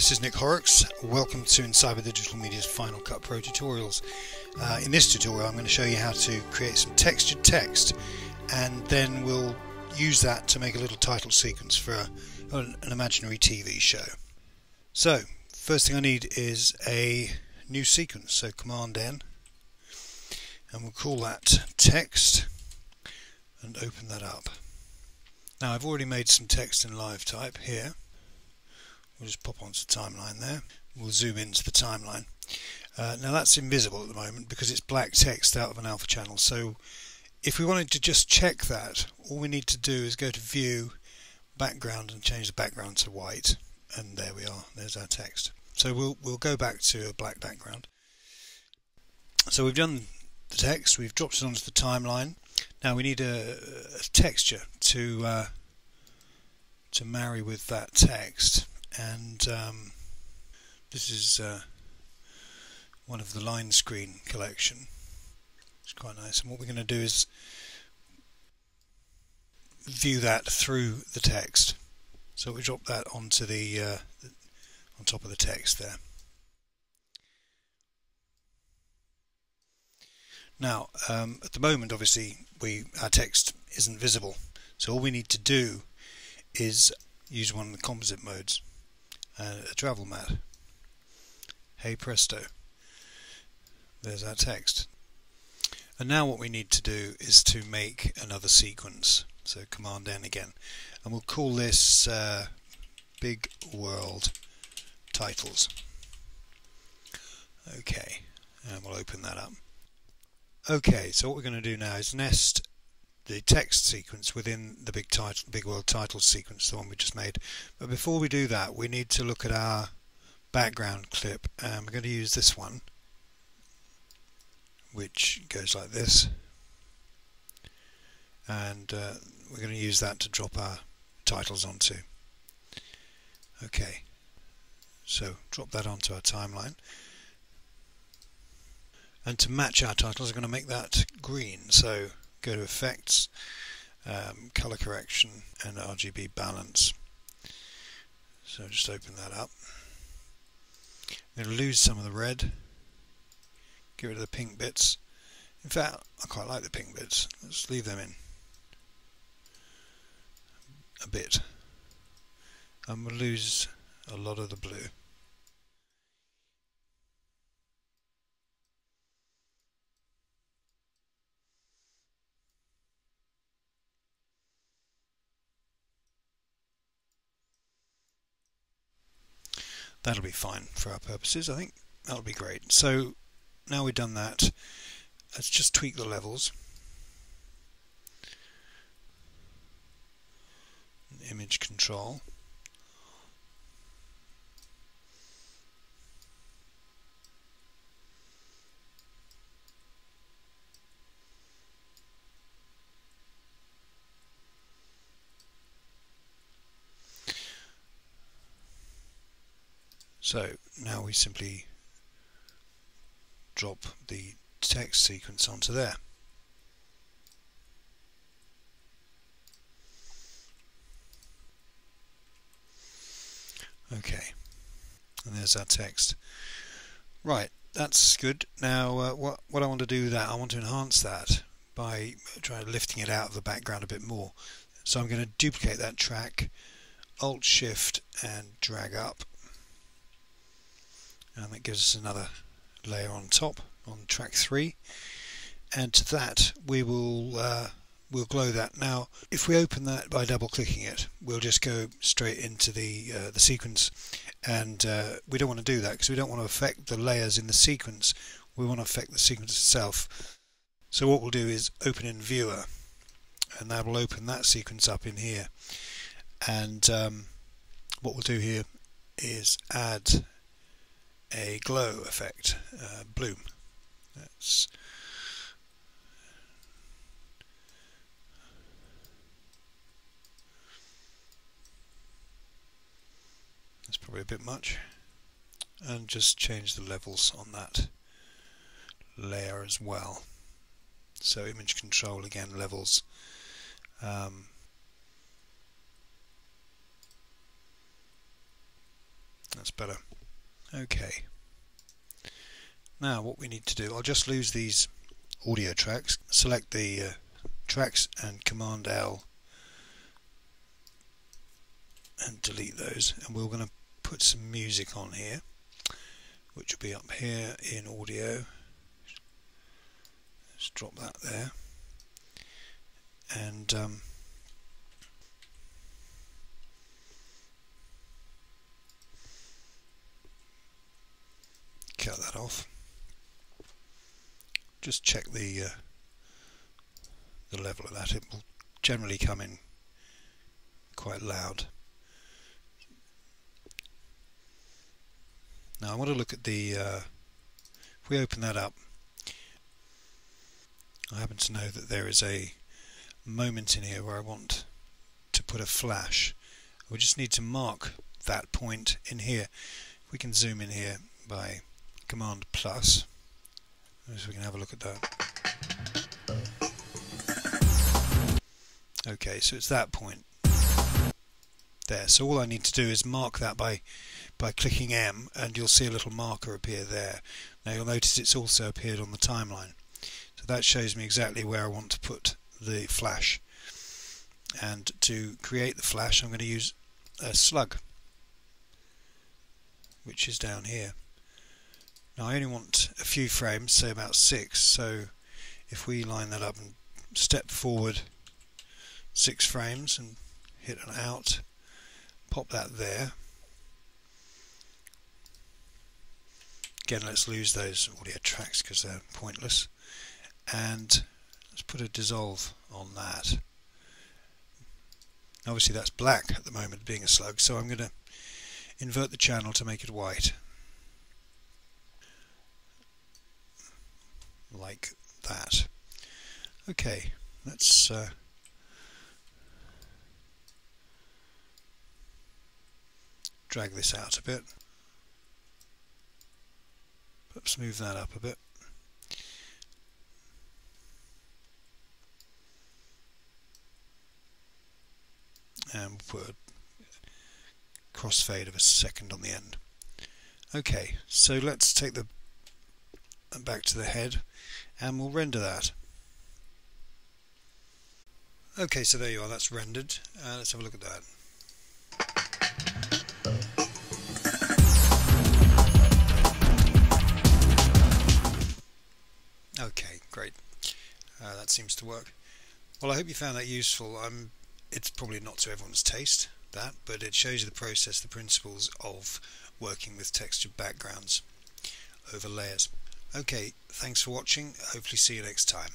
this is Nick Horrox. Welcome to Encyber Digital Media's Final Cut Pro tutorials. Uh, in this tutorial I'm going to show you how to create some textured text and then we'll use that to make a little title sequence for a, an imaginary TV show. So first thing I need is a new sequence, so Command N and we'll call that text and open that up. Now I've already made some text in LiveType here We'll just pop onto the timeline there. We'll zoom into the timeline. Uh, now that's invisible at the moment because it's black text out of an alpha channel. So if we wanted to just check that, all we need to do is go to View, Background, and change the background to white. And there we are. There's our text. So we'll we'll go back to a black background. So we've done the text. We've dropped it onto the timeline. Now we need a, a texture to uh, to marry with that text and um, this is uh, one of the line screen collection. It's quite nice. And what we're going to do is view that through the text. So we drop that onto the, uh, on top of the text there. Now, um, at the moment, obviously, we our text isn't visible. So all we need to do is use one of the composite modes a travel matte. Hey presto. There's our text. And now what we need to do is to make another sequence. So Command N again. And we'll call this uh, Big World Titles. Okay, and we'll open that up. Okay, so what we're going to do now is nest the text sequence within the big title, big world title sequence, the one we just made. But before we do that, we need to look at our background clip. And we're going to use this one, which goes like this. And uh, we're going to use that to drop our titles onto. Okay, so drop that onto our timeline. And to match our titles, I'm going to make that green. So go to effects, um, color correction and RGB balance. So just open that up. To lose some of the red, get rid of the pink bits. In fact, I quite like the pink bits. Let's leave them in a bit. And we'll lose a lot of the blue. That'll be fine for our purposes I think. That'll be great. So now we've done that let's just tweak the levels. Image control So now we simply drop the text sequence onto there. Okay, and there's our text. Right, that's good. Now, uh, what what I want to do that I want to enhance that by trying to lifting it out of the background a bit more. So I'm going to duplicate that track, Alt Shift, and drag up and that gives us another layer on top on track 3 and to that we will uh, we'll glow that. Now if we open that by double clicking it we'll just go straight into the uh, the sequence. And uh, we don't want to do that because we don't want to affect the layers in the sequence. We want to affect the sequence itself. So what we'll do is open in viewer. And that will open that sequence up in here. And um, what we'll do here is add a glow effect, uh, bloom. That's that's probably a bit much. And just change the levels on that layer as well. So image control again levels. Um, That's better. Okay. Now what we need to do, I'll just lose these audio tracks, select the uh, tracks and Command L and delete those. And we're going to put some music on here which will be up here in audio. Let's drop that there. And um, cut that off. Just check the uh, the level of that. It will generally come in quite loud. Now I want to look at the uh, if we open that up I happen to know that there is a moment in here where I want to put a flash. We just need to mark that point in here. We can zoom in here by command plus. So we can have a look at that. Okay so it's that point there. So all I need to do is mark that by by clicking M and you'll see a little marker appear there. Now you'll notice it's also appeared on the timeline. So that shows me exactly where I want to put the flash. And to create the flash I'm going to use a slug which is down here now I only want a few frames, say about six, so if we line that up and step forward six frames and hit an out, pop that there. Again, let's lose those audio tracks because they're pointless. And let's put a dissolve on that. Obviously that's black at the moment being a slug, so I'm going to invert the channel to make it white. Like that. Okay, let's uh, drag this out a bit. Perhaps move that up a bit. And put crossfade of a second on the end. Okay, so let's take the back to the head and we'll render that. Okay, so there you are, that's rendered. Uh, let's have a look at that. Okay, great. Uh, that seems to work. Well, I hope you found that useful. I'm, it's probably not to everyone's taste, that, but it shows you the process, the principles of working with textured backgrounds over layers. Okay, thanks for watching. Hopefully see you next time.